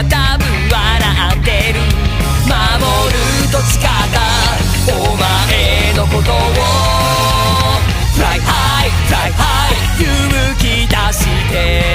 は多分笑ってる。守ると誓ったお前のことを。Fly high, fly high 勇気出して。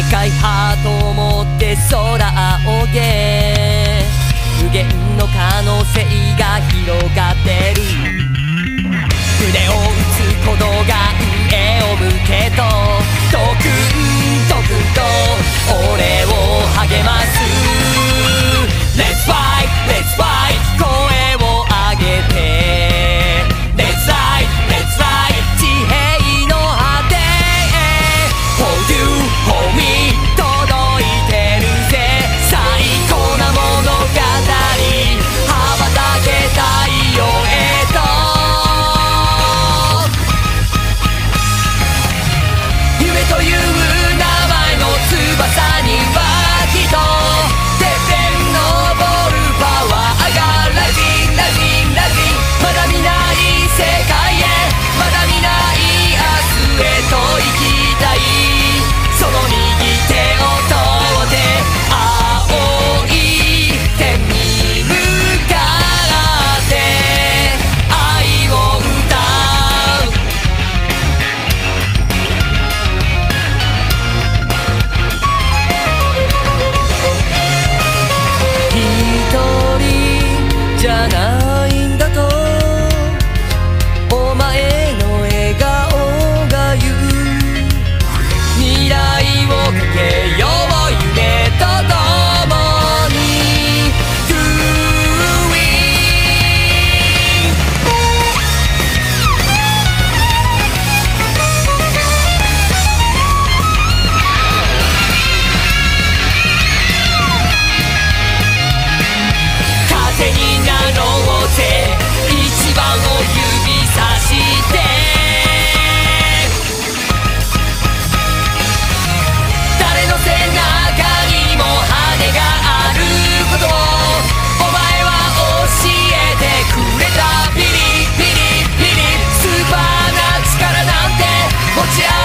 でかいハートを持って空仰げ。無限の可能性が広がってる。腕を打つ鼓動が Yeah.